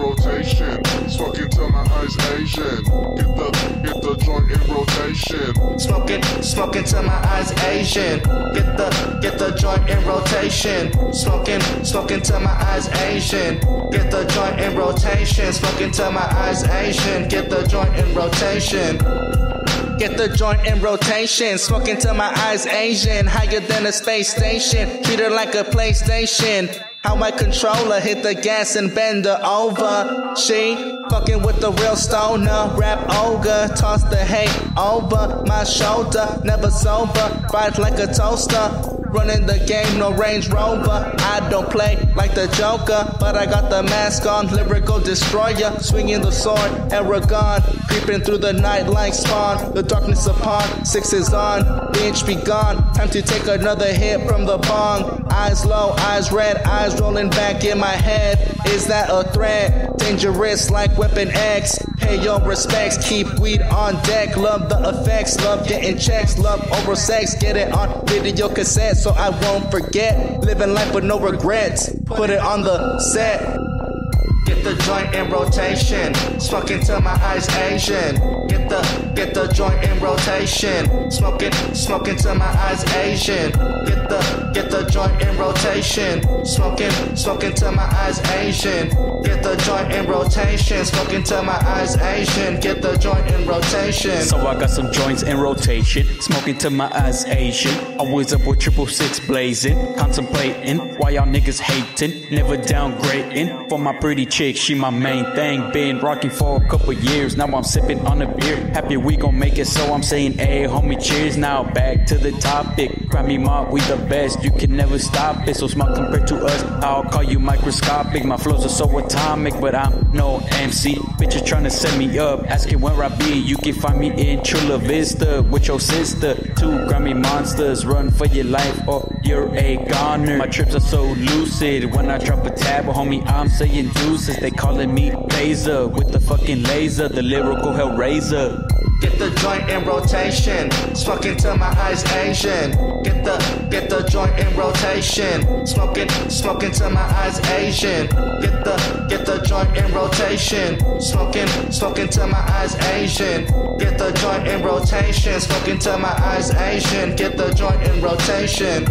rotation. Smoking till my eyes Asian. Get the get the joint in rotation. Smoking, smoking till my eyes Asian. Get the, get the joint in rotation. Smoking, smoking till my eyes Asian. Get the joint in rotation. Smoking till my eyes Asian. Get the joint in rotation. Get the joint in rotation, smoking till my eyes Asian, higher than a space station, treat her like a PlayStation. How my controller hit the gas and bend her over. She fucking with the real stoner, rap ogre, toss the hate over my shoulder, never sober, fight like a toaster. Running the game, no Range Rover. I don't play like the Joker, but I got the mask on, lyrical destroyer, swinging the sword, Aragorn, creeping through the night like Spawn. The darkness upon, six is on, bitch be gone. Time to take another hit from the bong. Eyes low, eyes red, eyes rolling back in my head. Is that a threat? Dangerous like Weapon X. Pay your respects, keep weed on deck. Love the effects, love getting checks, love oral sex. Get it on video cassette so I won't forget. Living life with no regrets. Put it on the set. Get the joint in rotation, smoking till my eyes Asian. Get the get the joint in rotation, smoking smoking till my eyes Asian. Get the get the joint in rotation, smoking smoking till my eyes Asian. Get the joint in rotation, smoking till my eyes Asian. Get the joint in rotation. So I got some joints in rotation, smoking till my eyes Asian. Always up with triple six blazing, contemplating why y'all niggas hating, never downgrading. For my pretty chick, she my main thing. Been rocking for a couple years, now I'm sipping on a beer. Happy we gon' make it, so I'm saying, hey homie, cheers. Now back to the topic. Grammy Mart, we the best, you can never stop it. So smart compared to us, I'll call you microscopic. My flows are so atomic, but I'm no MC. Bitches tryna set me up, asking where I be. You can find me in Chula Vista with your sister. Two Grammy monsters, run for your life or you're a goner. My trips are so lucid when I drop a tab, homie. I'm saying deuces. They calling me Bazer with the fucking laser, the lyrical hellraiser. Get the joint in rotation, smoking till my eyes Asian. Get the get the joint in rotation, smoking smoking till my eyes Asian. Get the get the joint in rotation, smoking smoking till my eyes Asian. Get the joint in rotation, smoking till my eyes Asian. Get the joint in rotation.